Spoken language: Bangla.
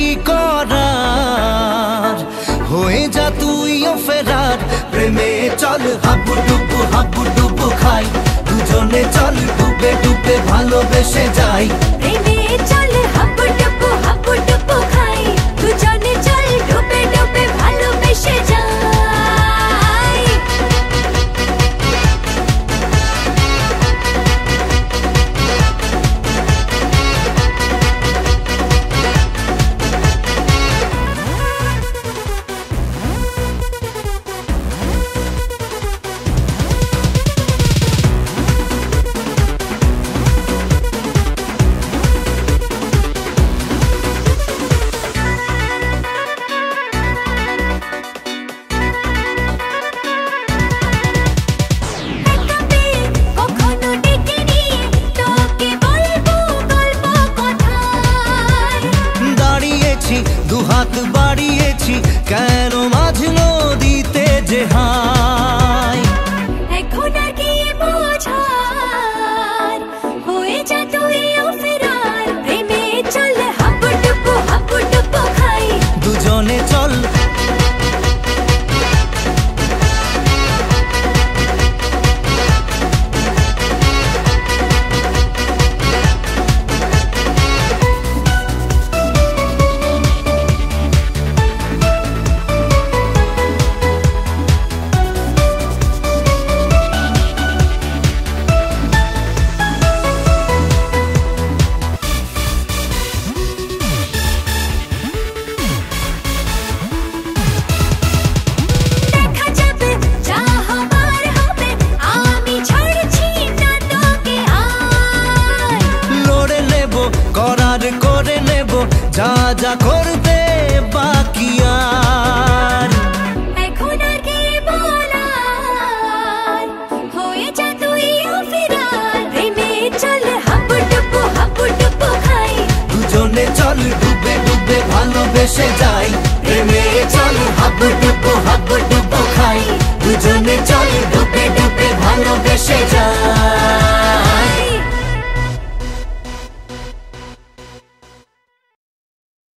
কি করার। হয়ে যা তুইও ফেরার। প্রেমে চল হাবু ডুবু হাবু ডুবু খাই। দুজনে চল, ডুবে ডুবে ভালোবেসে যাই। যা যা করতে বাকি আর। এখন আর কি বলার? হয়ে যা তুই ফিরার। প্রেমে চল হাবুডুবু হাবুডুবু খাই। দুজনে চল ডুবে ডুবে ভালোবেসে যাই। প্রেমে চল হাবুডুবু হাবুডুবু খাই। দুজনে চল ডুবে ডুবে ভালোবেসে যাই।